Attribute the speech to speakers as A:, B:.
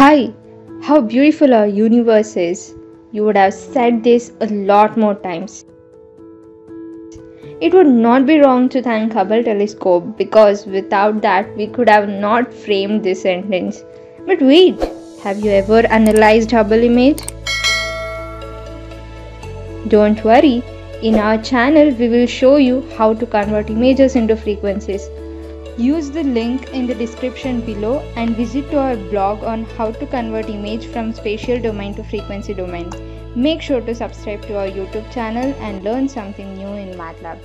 A: Hi, how beautiful our universe is. You would have said this a lot more times. It would not be wrong to thank Hubble telescope because without that we could have not framed this sentence. But wait, have you ever analyzed Hubble image? Don't worry, in our channel we will show you how to convert images into frequencies. Use the link in the description below and visit to our blog on how to convert image from spatial domain to frequency domain. Make sure to subscribe to our YouTube channel and learn something new in MATLAB.